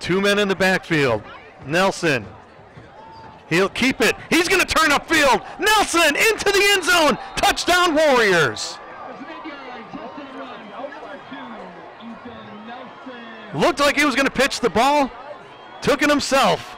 Two men in the backfield. Nelson. He'll keep it. He's going to turn upfield. Nelson into the end zone. Touchdown, Warriors. Looked like he was going to pitch the ball. Took it himself.